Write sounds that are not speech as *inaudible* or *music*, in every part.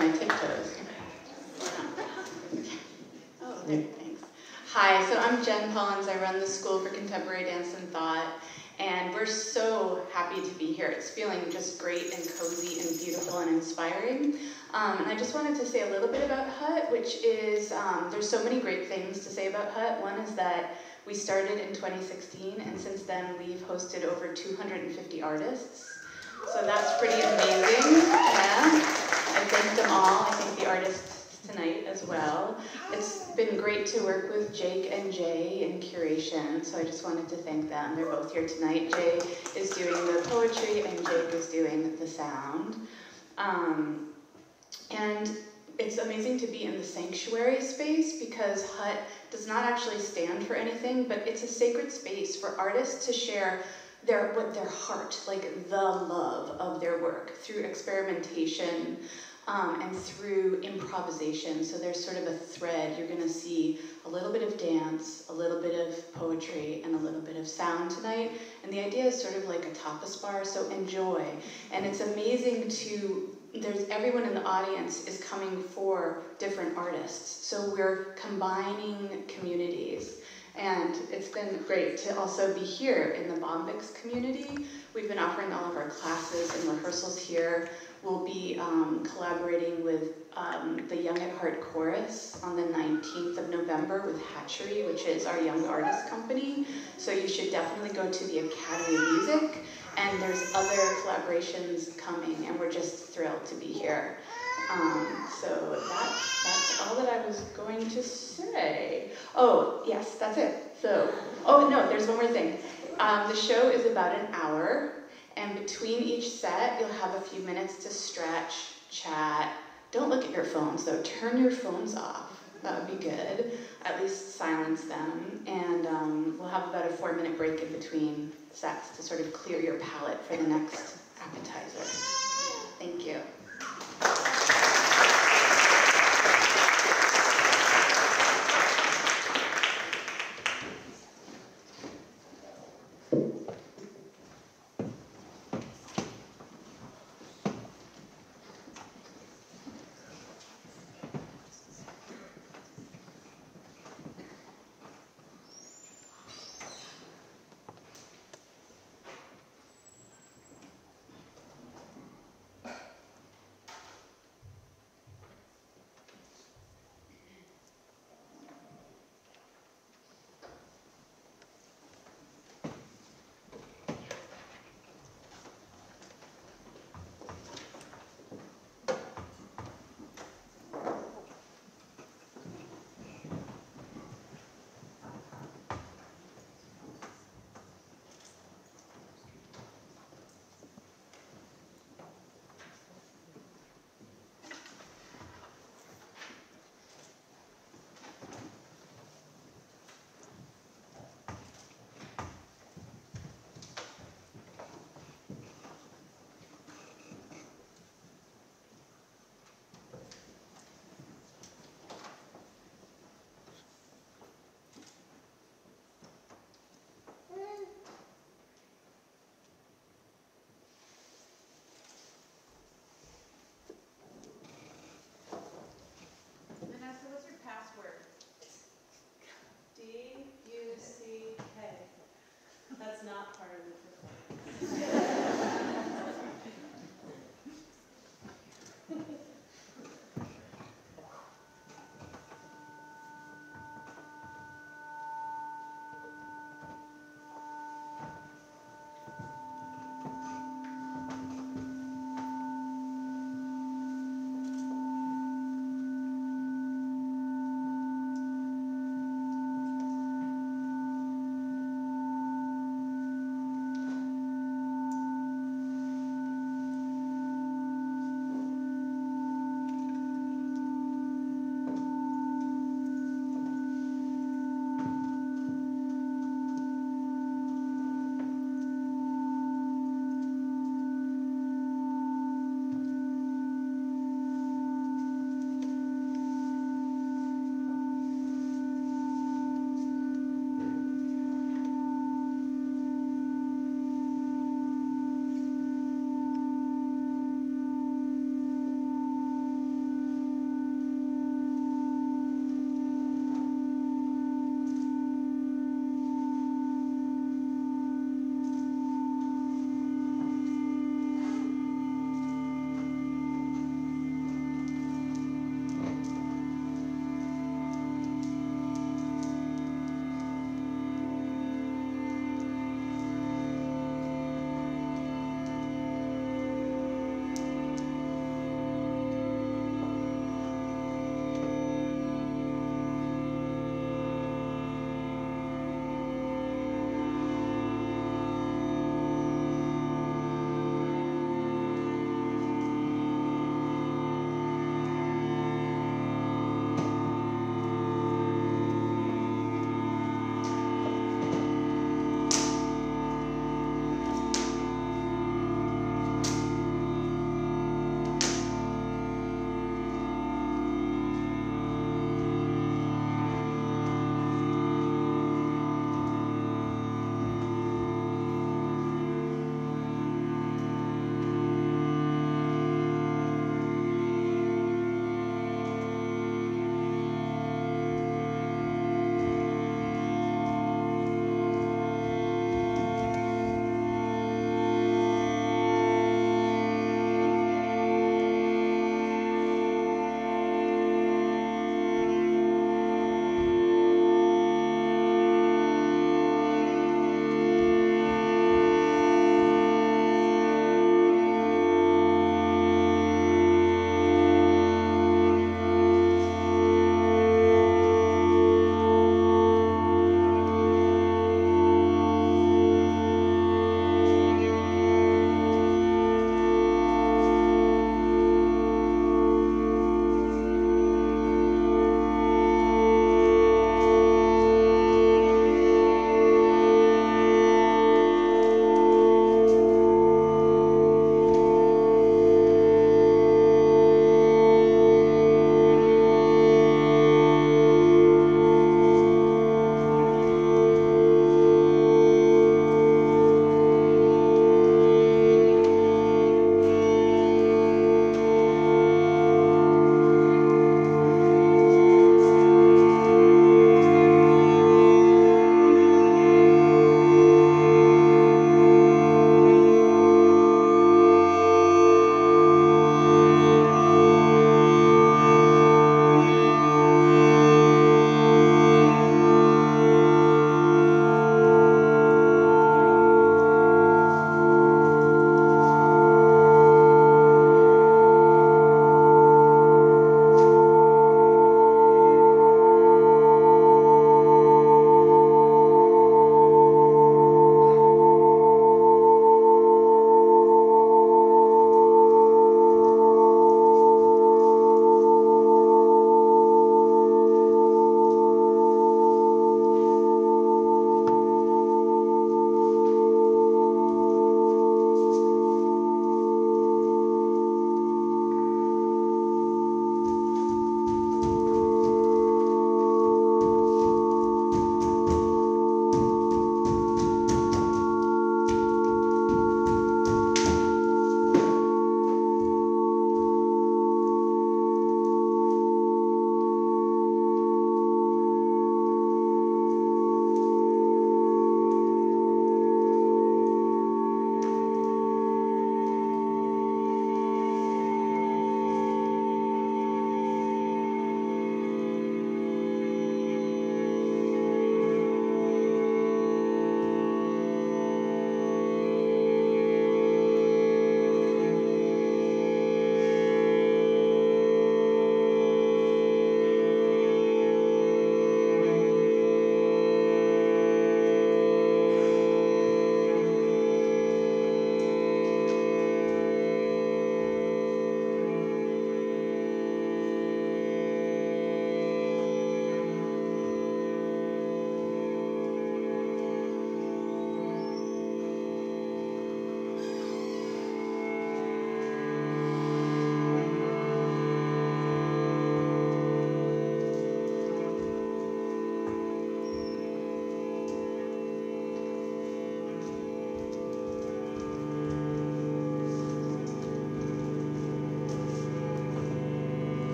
my tiptoes. Oh, thanks. Hi, so I'm Jen Polins. I run the School for Contemporary Dance and Thought, and we're so happy to be here. It's feeling just great and cozy and beautiful and inspiring. Um, and I just wanted to say a little bit about HUT, which is, um, there's so many great things to say about HUT. One is that we started in 2016, and since then we've hosted over 250 artists. So that's pretty amazing. Yeah. I thank them all. I thank the artists tonight as well. It's been great to work with Jake and Jay in curation, so I just wanted to thank them. They're both here tonight. Jay is doing the poetry, and Jake is doing the sound. Um, and it's amazing to be in the sanctuary space because HUT does not actually stand for anything, but it's a sacred space for artists to share their what their heart, like the love of their work through experimentation um, and through improvisation. So there's sort of a thread. You're going to see a little bit of dance, a little bit of poetry, and a little bit of sound tonight. And the idea is sort of like a tapas bar. So enjoy. And it's amazing to there's everyone in the audience is coming for different artists. So we're combining communities. And it's been great to also be here in the Bombyx community. We've been offering all of our classes and rehearsals here. We'll be um, collaborating with um, the Young at Heart Chorus on the 19th of November with Hatchery, which is our young artist company. So you should definitely go to the Academy of Music. And there's other collaborations coming, and we're just thrilled to be here. Um, so that, that's all that I was going to say. Oh, yes, that's it. So, oh no, there's one more thing. Um, the show is about an hour, and between each set, you'll have a few minutes to stretch, chat. Don't look at your phones, though. Turn your phones off. That would be good. At least silence them. And um, we'll have about a four minute break in between sets to sort of clear your palate for the next appetizer. Thank you.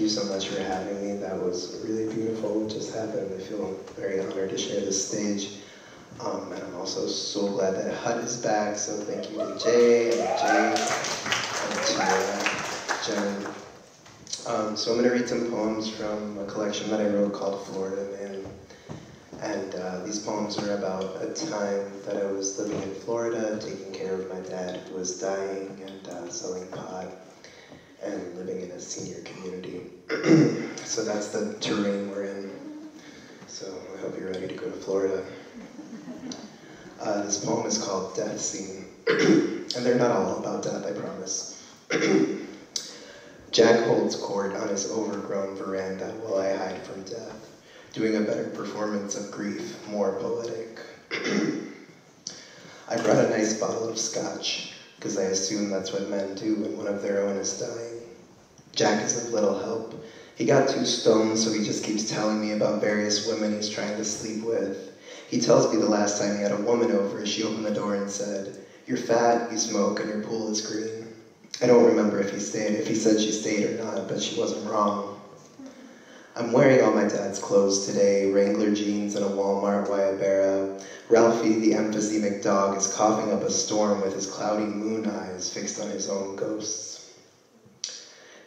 You so much for having me. That was really beautiful what just happened. I feel very honored to share this stage. Um, and I'm also so glad that Hut is back, so thank you to Jay and Jay and to Jen. Um, so I'm going to read some poems from a collection that I wrote called Florida Man. And uh, these poems are about a time that I was living in Florida, taking care of my dad who was dying and uh, selling pot and living in a senior community. *clears throat* so that's the terrain we're in. So I hope you're ready to go to Florida. Uh, this poem is called Death Scene. *clears throat* and they're not all about death, I promise. *clears throat* Jack holds court on his overgrown veranda while I hide from death, doing a better performance of grief, more poetic. I brought a nice bottle of scotch, because I assume that's what men do when one of their own is dying. Jack is of little help. He got too stoned, so he just keeps telling me about various women he's trying to sleep with. He tells me the last time he had a woman over, she opened the door and said, You're fat, you smoke, and your pool is green. I don't remember if he stayed, if he said she stayed or not, but she wasn't wrong. I'm wearing all my dad's clothes today, Wrangler jeans and a Walmart Guayabera. Ralphie, the emphysemic dog, is coughing up a storm with his cloudy moon eyes fixed on his own ghosts.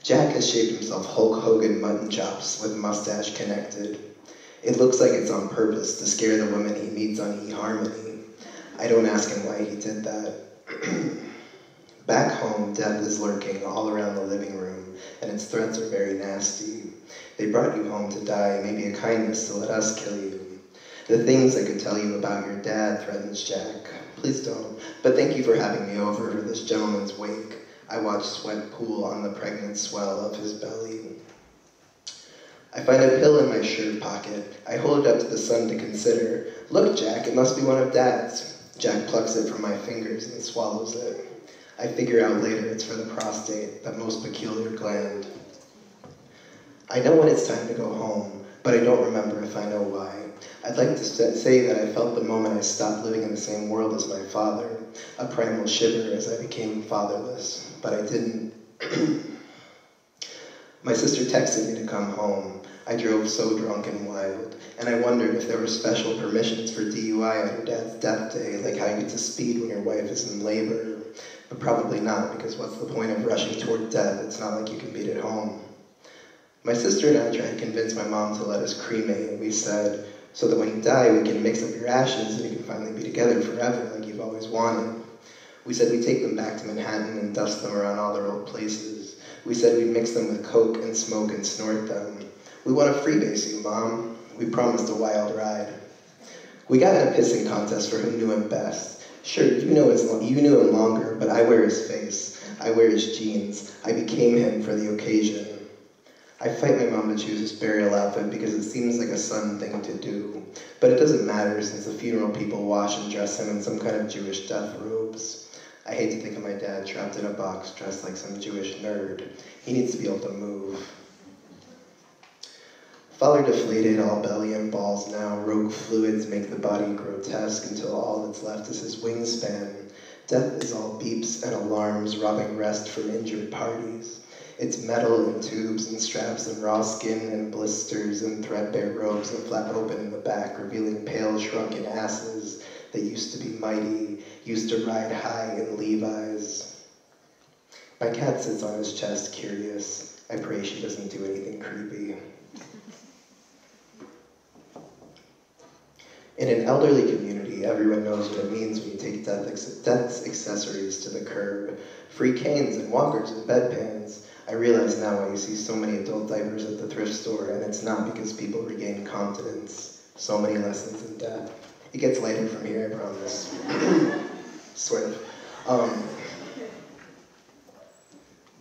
Jack has shaved himself Hulk Hogan mutton chops with mustache connected. It looks like it's on purpose to scare the women he meets on eHarmony. I don't ask him why he did that. *clears throat* Back home, death is lurking all around the living room, and its threats are very nasty. They brought you home to die, maybe a kindness to let us kill you. The things I could tell you about your dad, threatens Jack. Please don't. But thank you for having me over for this gentleman's wake. I watch sweat pool on the pregnant swell of his belly. I find a pill in my shirt pocket. I hold it up to the sun to consider. Look, Jack, it must be one of Dad's. Jack plucks it from my fingers and swallows it. I figure out later it's for the prostate, that most peculiar gland. I know when it's time to go home, but I don't remember if I know why. I'd like to say that I felt the moment I stopped living in the same world as my father, a primal shiver as I became fatherless, but I didn't. *clears throat* my sister texted me to come home, I drove so drunk and wild, and I wondered if there were special permissions for DUI on your dad's death day, like how you get to speed when your wife is in labor. But probably not, because what's the point of rushing toward death? It's not like you can beat it home. My sister and I tried to convince my mom to let us cremate, we said, so that when you die, we can mix up your ashes and you can finally be together forever like you've always wanted. We said we'd take them back to Manhattan and dust them around all their old places. We said we'd mix them with coke and smoke and snort them. We want to freebase you, Mom. We promised a wild ride. We got in a pissing contest for who knew him best. Sure, you know his, you knew him longer, but I wear his face. I wear his jeans. I became him for the occasion. I fight my mom to choose his burial outfit because it seems like a son thing to do. But it doesn't matter since the funeral people wash and dress him in some kind of Jewish death robes. I hate to think of my dad trapped in a box dressed like some Jewish nerd. He needs to be able to move. Father deflated, all belly and balls now. Rogue fluids make the body grotesque until all that's left is his wingspan. Death is all beeps and alarms, robbing rest from injured parties. It's metal and tubes and straps and raw skin and blisters and threadbare robes that flap open in the back, revealing pale, shrunken asses that used to be mighty, used to ride high in Levi's. My cat sits on his chest, curious. I pray she doesn't do anything creepy. In an elderly community, everyone knows what it means when you take death death's accessories to the curb. Free canes and walkers and bedpans. I realize now why you see so many adult diapers at the thrift store, and it's not because people regain confidence. So many lessons in death. It gets lighter from here, I promise. *coughs* sort. Um,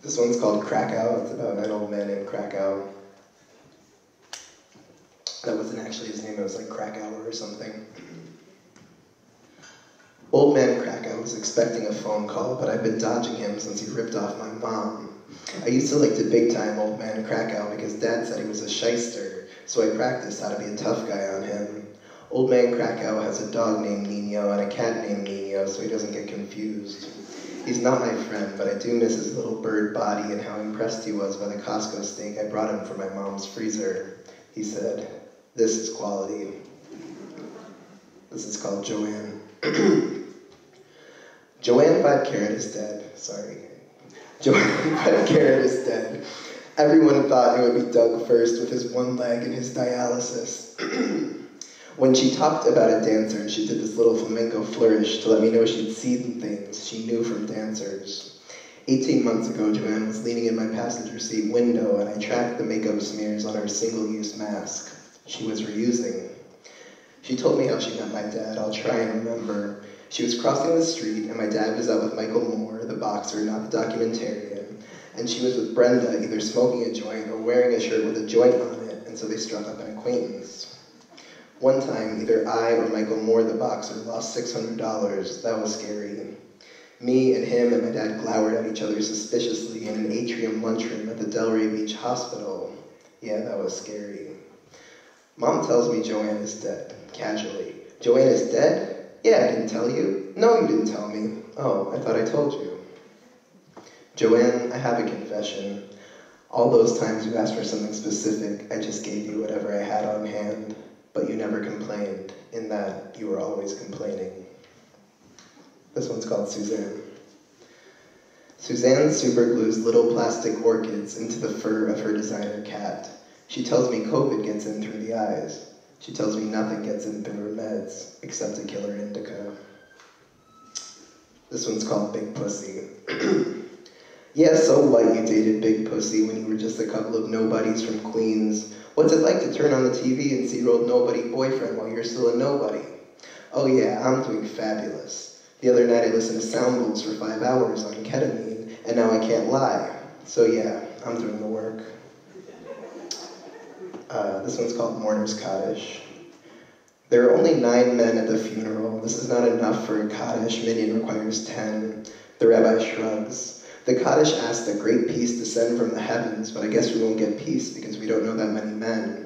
this one's called Krakow. It's about an old man named Krakow that wasn't actually his name, it was like Krakauer or something. Old man Krakow was expecting a phone call, but I've been dodging him since he ripped off my mom. I used to like to big time old man Krakow because dad said he was a shyster, so I practiced how to be a tough guy on him. Old man Krakow has a dog named Nino and a cat named Nino, so he doesn't get confused. He's not my friend, but I do miss his little bird body and how impressed he was by the Costco steak I brought him from my mom's freezer. He said, This is quality. This is called Joanne. *clears throat* Joanne Five Carat is dead. Sorry. Joanne Five Carat is dead. Everyone thought it would be Doug first with his one leg and his dialysis. *clears throat* when she talked about a dancer, she did this little flamenco flourish to let me know she'd seen things she knew from dancers. 18 months ago, Joanne was leaning in my passenger seat window and I tracked the makeup smears on her single-use mask. She was reusing. She told me how she met my dad. I'll try and remember. She was crossing the street, and my dad was out with Michael Moore, the boxer, not the documentarian. And she was with Brenda, either smoking a joint or wearing a shirt with a joint on it, and so they struck up an acquaintance. One time, either I or Michael Moore, the boxer, lost $600. That was scary. Me and him and my dad glowered at each other suspiciously in an atrium lunchroom at the Delray Beach Hospital. Yeah, that was scary. Mom tells me Joanne is dead, casually. Joanne is dead? Yeah, I didn't tell you. No, you didn't tell me. Oh, I thought I told you. Joanne, I have a confession. All those times you asked for something specific, I just gave you whatever I had on hand, but you never complained, in that you were always complaining. This one's called Suzanne. Suzanne superglues little plastic orchids into the fur of her designer cat. She tells me COVID gets in through the eyes. She tells me nothing gets in through her meds except a killer indica. This one's called Big Pussy. *clears throat* yeah, so what you dated Big Pussy when you were just a couple of nobodies from Queens? What's it like to turn on the TV and see your old nobody boyfriend while you're still a nobody? Oh yeah, I'm doing fabulous. The other night I listened to sound bowls for five hours on ketamine, and now I can't lie. So yeah, I'm doing the work. Uh, this one's called Mourner's Kaddish. There are only nine men at the funeral. This is not enough for a Kaddish. Minyan requires ten. The rabbi shrugs. The Kaddish asks that great peace descend from the heavens, but I guess we won't get peace because we don't know that many men.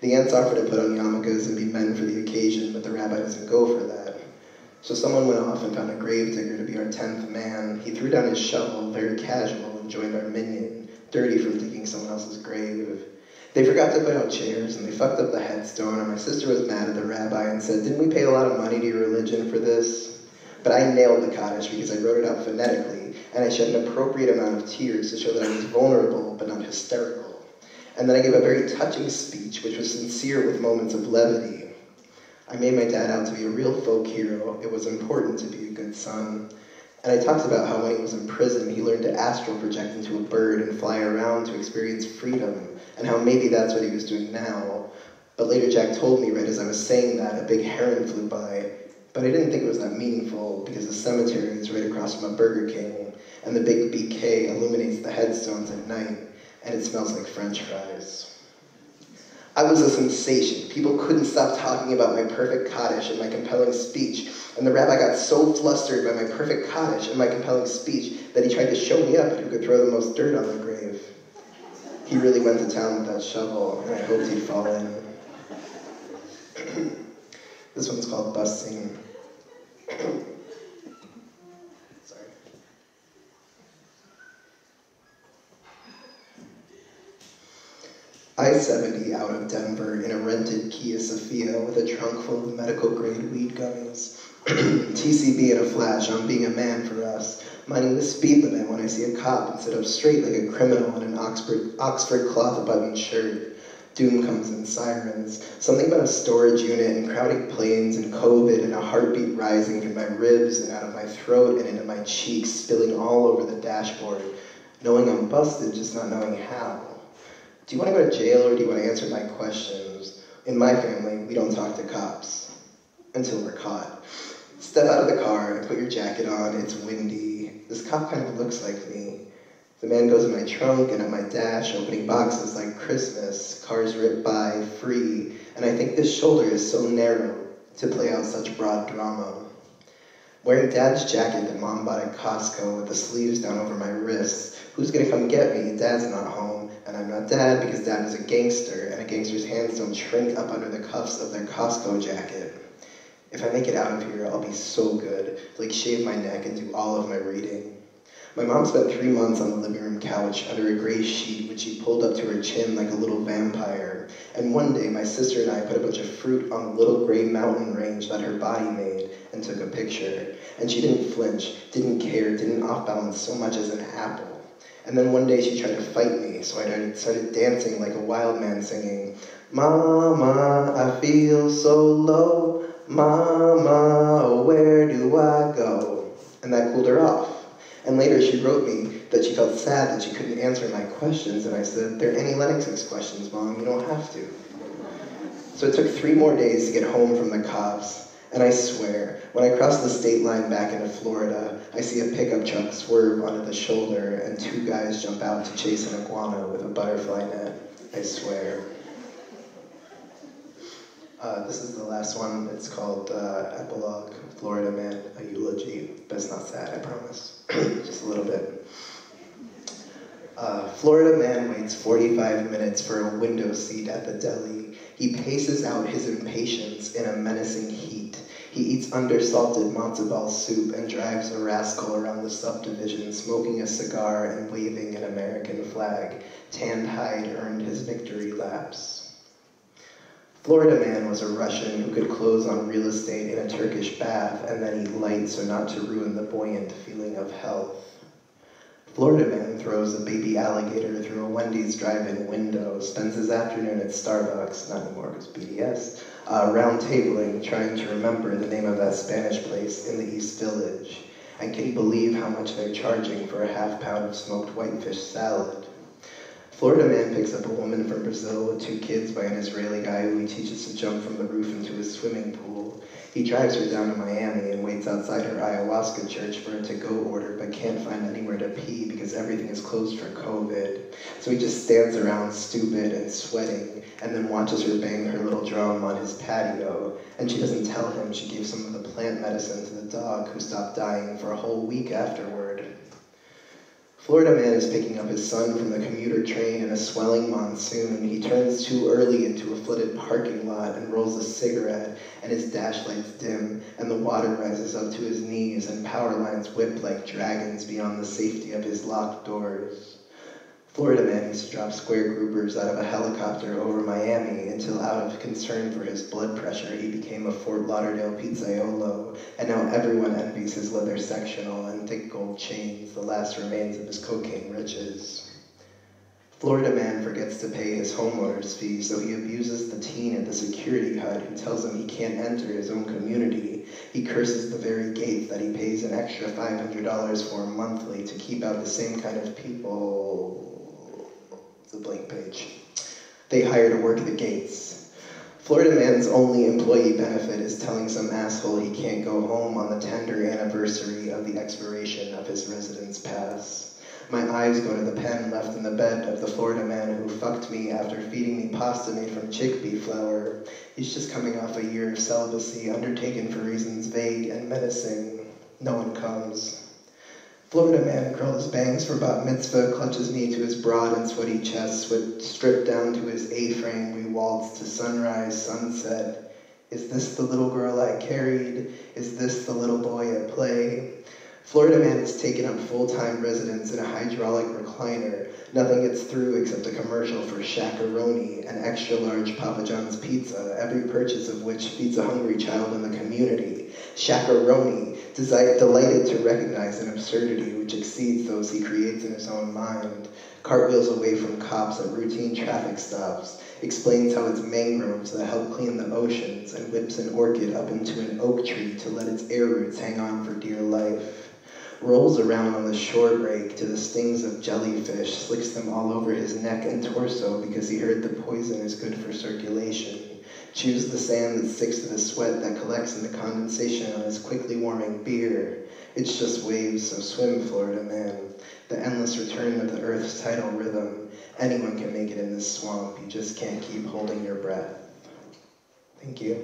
The aunts offer to put on yarmulkes and be men for the occasion, but the rabbi doesn't go for that. So someone went off and found a gravedigger to be our tenth man. He threw down his shovel, very casual, and joined our minyan, dirty from digging someone else's grave. They forgot to put out chairs and they fucked up the headstone, and my sister was mad at the rabbi and said, Didn't we pay a lot of money to your religion for this? But I nailed the Kaddish because I wrote it out phonetically, and I shed an appropriate amount of tears to show that I was vulnerable but not hysterical. And then I gave a very touching speech, which was sincere with moments of levity. I made my dad out to be a real folk hero. It was important to be a good son. And I talked about how when he was in prison, he learned to astral project into a bird and fly around to experience freedom and how maybe that's what he was doing now. But later Jack told me right as I was saying that, a big heron flew by. But I didn't think it was that meaningful because the cemetery is right across from a Burger King, and the big BK illuminates the headstones at night, and it smells like french fries. I was a sensation. People couldn't stop talking about my perfect Kaddish and my compelling speech. And the rabbi got so flustered by my perfect Kaddish and my compelling speech that he tried to show me up who could throw the most dirt on the grave he really went to town with that shovel, and I hoped he'd fall in. *clears throat* this one's called Busting. *clears throat* I-70 out of Denver in a rented Kia Sophia with a trunk full of medical grade weed gummies. *clears throat* TCB in a flash on being a man for us minding the speed limit when I see a cop and sit up straight like a criminal in an Oxford, Oxford cloth button shirt. Doom comes in sirens. Something about a storage unit and crowded planes and COVID and a heartbeat rising from my ribs and out of my throat and into my cheeks, spilling all over the dashboard. Knowing I'm busted, just not knowing how. Do you want to go to jail or do you want to answer my questions? In my family, we don't talk to cops until we're caught. Step out of the car and put your jacket on. It's windy this cop kind of looks like me. The man goes in my trunk and at my dash, opening boxes like Christmas, cars rip by, free, and I think this shoulder is so narrow to play out such broad drama. Wearing dad's jacket that mom bought at Costco with the sleeves down over my wrists. Who's gonna come get me? Dad's not home, and I'm not dad because dad is a gangster, and a gangster's hands don't shrink up under the cuffs of their Costco jacket. If I make it out of here, I'll be so good, like shave my neck and do all of my reading. My mom spent three months on the living room couch under a gray sheet which she pulled up to her chin like a little vampire. And one day, my sister and I put a bunch of fruit on the little gray mountain range that her body made and took a picture. And she didn't flinch, didn't care, didn't off balance so much as an apple. And then one day she tried to fight me, so I started dancing like a wild man singing, Mama, I feel so low. Mama, where do I go? And that cooled her off. And later she wrote me that she felt sad that she couldn't answer my questions, and I said, They're Annie Lennox's questions, Mom, you don't have to. So it took three more days to get home from the cops, and I swear, when I cross the state line back into Florida, I see a pickup truck swerve onto the shoulder, and two guys jump out to chase an iguana with a butterfly net. I swear. Uh, this is the last one. It's called uh, Epilogue Florida Man, a eulogy, but it's not sad, I promise. *clears throat* Just a little bit. Uh, Florida man waits 45 minutes for a window seat at the deli. He paces out his impatience in a menacing heat. He eats undersalted matzo soup and drives a rascal around the subdivision, smoking a cigar and waving an American flag. Tanned hide earned his victory laps. Florida Man was a Russian who could close on real estate in a Turkish bath and then eat light so not to ruin the buoyant feeling of health. Florida Man throws a baby alligator through a Wendy's drive-in window, spends his afternoon at Starbucks, not anymore because BDS, uh, round tabling, trying to remember the name of that Spanish place in the East Village. And can you believe how much they're charging for a half pound of smoked whitefish salad? Florida man picks up a woman from Brazil with two kids by an Israeli guy who he teaches to jump from the roof into his swimming pool. He drives her down to Miami and waits outside her ayahuasca church for a to-go order, but can't find anywhere to pee because everything is closed for COVID. So he just stands around stupid and sweating, and then watches her bang her little drum on his patio. And she doesn't tell him she gave some of the plant medicine to the dog, who stopped dying for a whole week afterward. Florida man is picking up his son from the commuter train in a swelling monsoon. He turns too early into a flooded parking lot and rolls a cigarette, and his dash lights dim, and the water rises up to his knees, and power lines whip like dragons beyond the safety of his locked doors. Florida man used to drop square groupers out of a helicopter over Miami until, out of concern for his blood pressure, he became a Fort Lauderdale pizzaiolo, and now everyone envies his leather sectional and thick gold chains, the last remains of his cocaine riches. Florida man forgets to pay his homeowner's fee, so he abuses the teen at the security hut who tells him he can't enter his own community. He curses the very gate that he pays an extra $500 for monthly to keep out the same kind of people the blank page. They hire to work the gates. Florida man's only employee benefit is telling some asshole he can't go home on the tender anniversary of the expiration of his residence pass. My eyes go to the pen left in the bed of the Florida man who fucked me after feeding me pasta made from chickpea flour. He's just coming off a year of celibacy undertaken for reasons vague and menacing. No one comes. Florida man curls his bangs for bat mitzvah, clutches me to his broad and sweaty chest, stripped down to his A-frame, we waltz to sunrise, sunset. Is this the little girl I carried? Is this the little boy at play? Florida man has taken up full-time residence in a hydraulic recliner. Nothing gets through except a commercial for Shaq-a-Roni, an extra-large Papa John's pizza, every purchase of which feeds a hungry child in the community. Shaq-a-Roni, delighted to recognize an absurdity which exceeds those he creates in his own mind, cartwheels away from cops at routine traffic stops, explains how it's mangroves that help clean the oceans, and whips an orchid up into an oak tree to let its air roots hang on for dear life rolls around on the shore break to the stings of jellyfish, slicks them all over his neck and torso because he heard the poison is good for circulation, chews the sand that sticks to the sweat that collects in the condensation on his quickly warming beer. It's just waves, so swim, Florida man. The endless return of the earth's tidal rhythm. Anyone can make it in this swamp, you just can't keep holding your breath. Thank you.